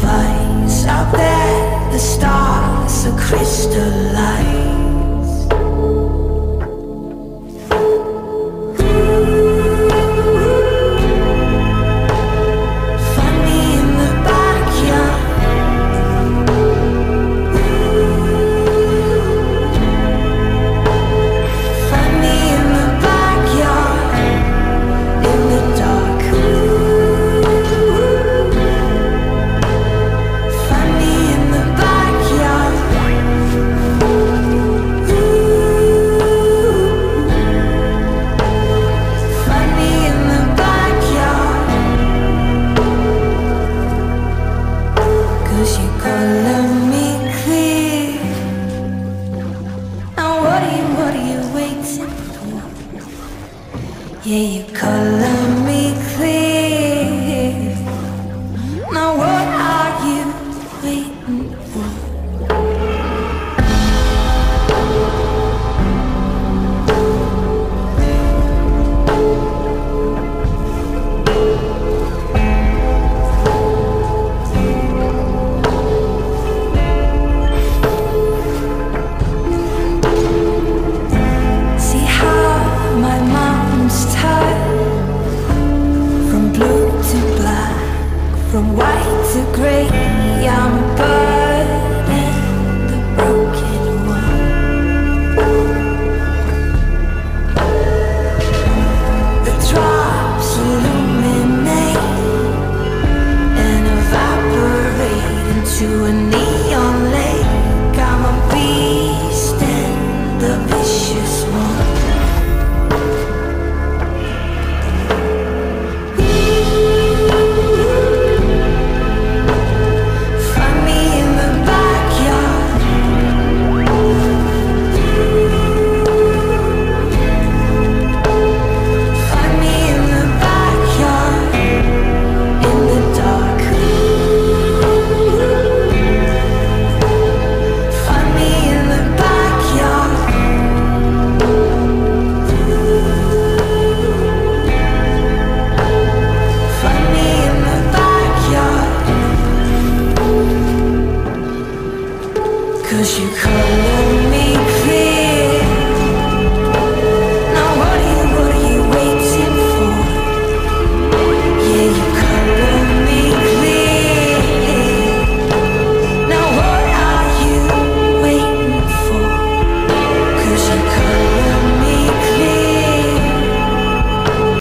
device. I bet the stars are crystalline. Yeah, you color me clear. to a neon lake. I'm a beast and the vicious. You. me